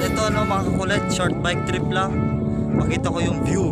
ito ano mga kakulit, short bike trip lang. Pakita ko yung view.